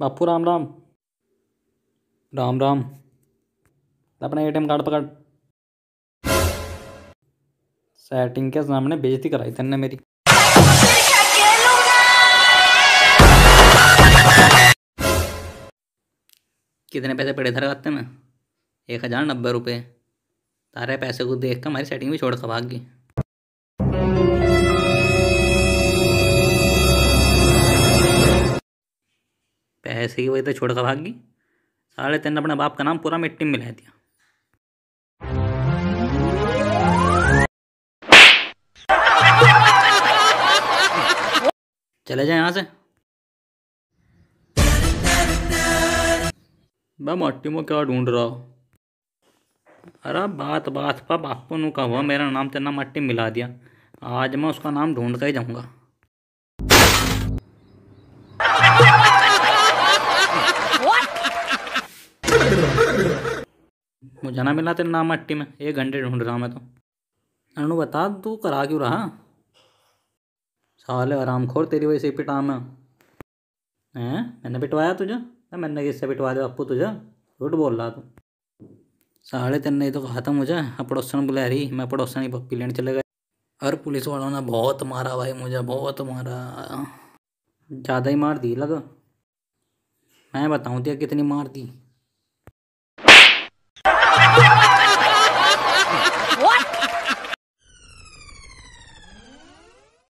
बापू, राम राम। राम राम। अपना ATM card पकड़। Setting के सामने बेइज्जती कराई तेने मेरी। कितने पैसे पड़े थे खाते में? एक हज़ार नब्बे रुपये तारे पैसे को देख कर हमारी सेटिंग भी छोड़ कर भाग गई। पैसे की वजह तो छोड़ कर भाग। साले तेने अपने बाप का नाम पूरा मिट्टी में मिला दिया। चले जाए यहाँ से। मैं मट्टी में क्या ढूंढ रहा हूँ? अरे बात बात पर बापू नु का हुआ मेरा नाम तेना मट्टी मिला दिया। आज मैं उसका नाम ढूंढ कर ही जाऊँगा। मुझे ना मिला तेरा नाम मट्टी में एक घंटे ढूंढ रहा मैं तो। अनु बता, तू करा क्यों रहा? साले आराम खोर, तेरी वजह से पिटा मैं। हैं? मैंने पिटवाया तुझे? मैंने किससे पिटवा दिया अपू तुझे? झूठ बोल रहा तू। साढ़े तीन नहीं तो कहा था मुझे, अब पड़ोसन बुला रही, मैं पड़ोसन ही पप्पी लेने चले गए। और पुलिस वालों ने बहुत मारा भाई मुझे, बहुत मारा। ज़्यादा ही मार दी, लगा। मैं बताऊँ दिया कितनी मार दी?